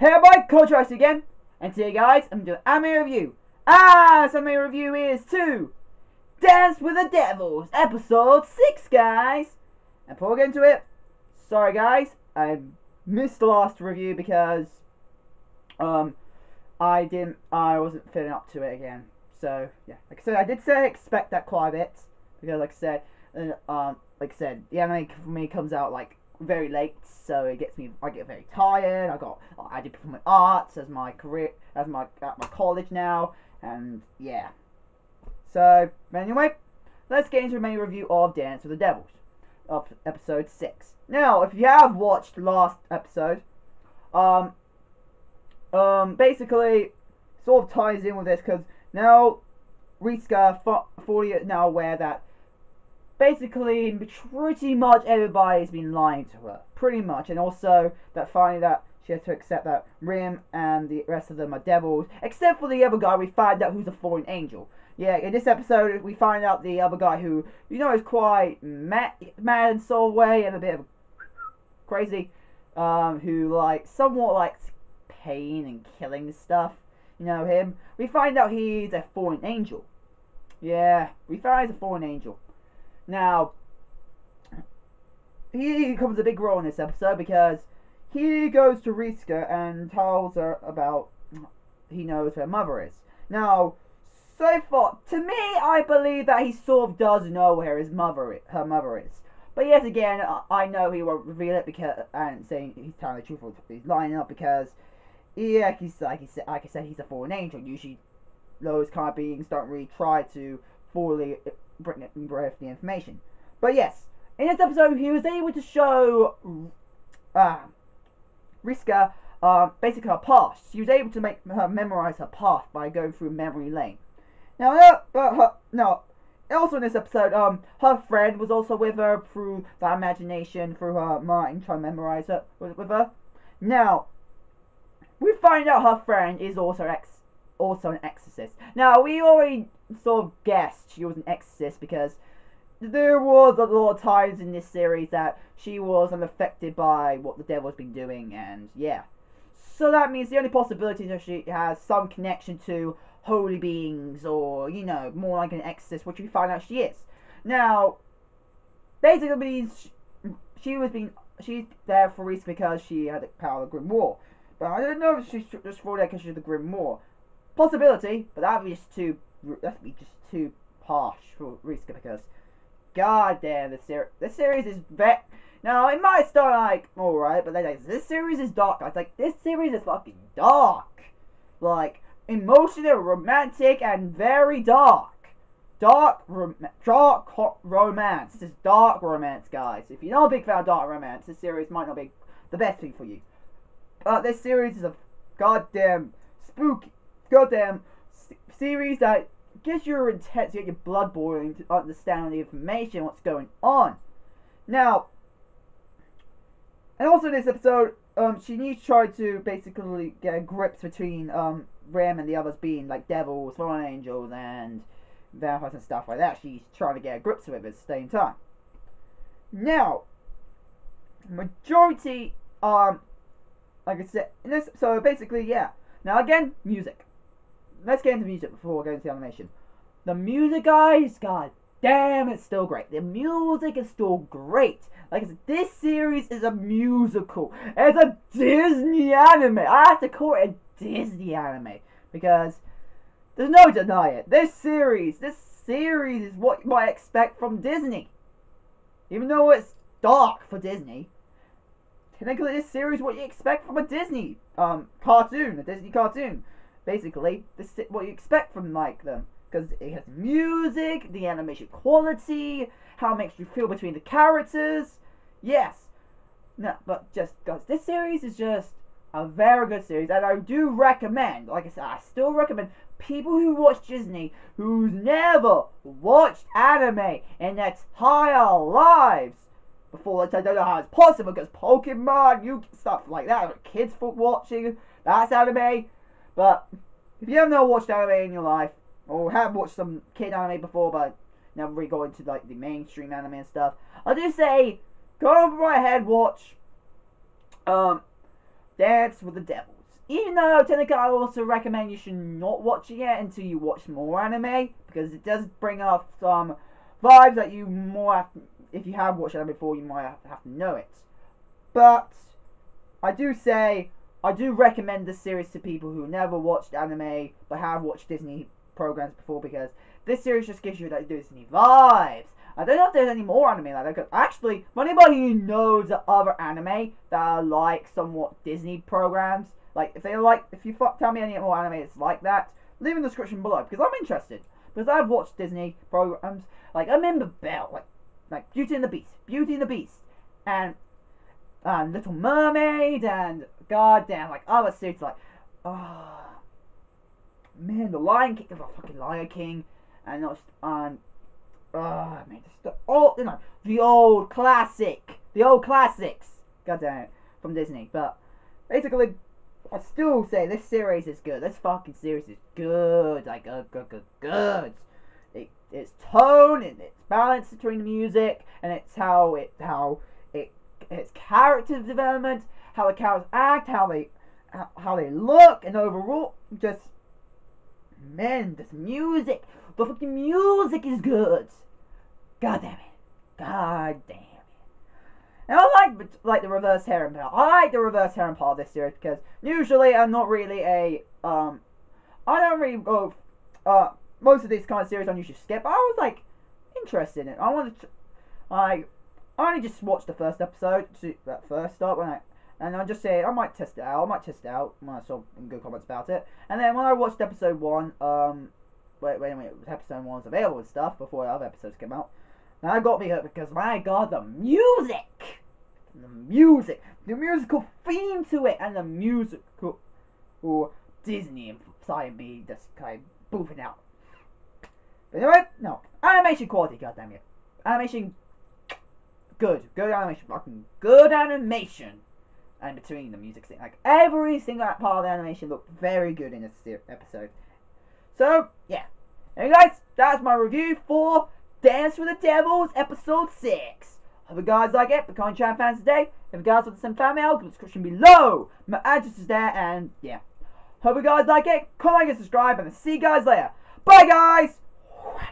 Hey everybody, Contrast again, and today guys, I'm doing anime review. Ah, this anime review is to Dance with the Devils, episode 6 guys. And before we get into it, sorry guys, I missed the last review because, um, I didn't, I wasn't feeling up to it again. So, yeah, like I said, I did say expect that quite a bit, because like I said, uh, um, like I said, the anime for me comes out like very late, so it gets me. I get very tired. I got I did performing arts as my career as my at my college now, and yeah. So anyway, let's get into the main review of Dance with the Devils, of episode six. Now, if you have watched last episode, um, um, basically, sort of ties in with this because now Ritsuka fully now aware that basically pretty much everybody's been lying to her. Pretty much. And also that finally that she has to accept that Rem and the rest of them are devils. Except for the other guy we find out who's a fallen angel. Yeah, in this episode we find out the other guy who, you know, is quite mad, mad in soul way and a bit of crazy. Um, who like somewhat likes pain and killing stuff. You know him. We find out he's a fallen angel. Yeah, we find he's a fallen angel. Now, he comes a big role in this episode because he goes to Ritsuka and tells her about he knows her mother is. Now, so far, to me, I believe that he sort of does know where his mother, her mother is. But yet again, I know he won't reveal it because and saying he's telling the truth. He's lying up because, yeah, he's like he said, like I said, he's a fallen angel. Usually, those kind of beings don't really try to fully bring it breath the information. But yes, in this episode, he was able to show uh, Ritsuka uh, basically her past. She was able to make her memorize her past by going through memory lane. Now, uh, her, also in this episode, um, her friend was also with her through the imagination, through her mind, trying to memorize it with, with her. Now, we find out her friend is also ex also an exorcist. Now, we already sort of guessed she was an exorcist because there was a lot of times in this series that she was um, unaffected by what the devil's been doing, and yeah. So that means the only possibility is that she has some connection to holy beings, or, you know, more like an exorcist, which we find out she is. Now, basically she was being, she's there for reason because she had the power of the Grimoire. But I don't know if she's just for that because she's the Grimoire. Possibility, but that would be just too that'd be just too harsh for Ritsuka because god damn this series this series is vet now it might start like alright, but then like, this series is dark. Like this series is fucking dark. Like emotional, romantic, and very dark. Dark, rom dark romance. This is dark romance, guys. If you're not a big fan of dark romance, this series might not be the best thing for you. But this series is a goddamn spooky goddamn series that gets your intense, get your blood boiling to understand the information, what's going on. Now, and also in this episode, um, she needs to try to basically get grips between um, Ram and the others being like devils, fallen angels, and vampires and stuff like that. She's trying to get grips with it at the same time. Now, majority, um, like I said, in this, so basically, yeah. Now again, music let's get into music before we go into the animation. The music, guys, god damn, it's still great. The music is still great. Like I said, this series is a musical. It's a Disney anime. I have to call it a Disney anime because there's no denying it. This series, this series is what you might expect from Disney. Even though it's dark for Disney, technically this series is what you expect from a Disney um cartoon, a Disney cartoon basically this is what you expect from like them because it has music, the animation quality, how it makes you feel between the characters. Yes, no, but just guys, this series is just a very good series, and I do recommend. Like I said, I still recommend people who watch Disney who's never watched anime in their entire lives before. I don't know how it's possible because Pokemon, you stuff like that, kids for watching that's anime. But if you have never watched anime in your life, or have watched some kid anime before, but never really got into like the mainstream anime and stuff, I do say go right ahead, watch um, Dance with the Devils. even though technically I also recommend you should not watch it yet until you watch more anime because it does bring up some vibes that you more have if you have watched it before you might have to know it. But I do say I do recommend this series to people who never watched anime but have watched Disney programs before because this series just gives you that Disney vibes. I don't know if there's any more anime like that. Cause actually, for anybody who knows the other anime that are like somewhat Disney programs, like if they like, if you tell me any more anime that's like that, leave in the description below because I'm interested. Because I've watched Disney programs, like I remember Belle, like like Beauty and the Beast, Beauty and the Beast, and and Little Mermaid, and goddamn like other series like, oh man, the Lion King, the fucking Lion King, and not and um, oh man, just the old, you know, the old classic, the old classics, goddamn from Disney. But basically, I still say this series is good. This fucking series is good, like good, good, good, good. It, its tone and its balance between the music and it's how it how its character development, how the characters act, how they how they look, and overall, just man, this music, the fucking music is good. God damn it, god damn it. And I like like the reverse harem part. I like the reverse harem part of this series because usually I'm not really a um I don't really go uh most of these kind of series I usually skip. I was like interested in it. I wanted to I I only just watched the first episode to that first start when I and I just say I might test it out. I might test it out when I saw good comments about it. And then when I watched episode one, um, wait, wait, wait, episode one was available and stuff before the other episodes came out. That got me hooked because my god, the music, the music, the musical theme to it, and the musical or Disney inside me just kind of boofing out. But anyway, no animation quality, goddamn it, animation good, good animation, fucking good animation. And between the music scene, like every single part of the animation looked very good in this episode. So yeah, anyway guys, that's my review for Dance with the Devils, episode 6. Hope you guys like it. Become Chan fans today. If you guys want to send fan mail, the description below. My address is there, and yeah. Hope you guys like it. Comment, and subscribe, and I'll see you guys later. Bye, guys!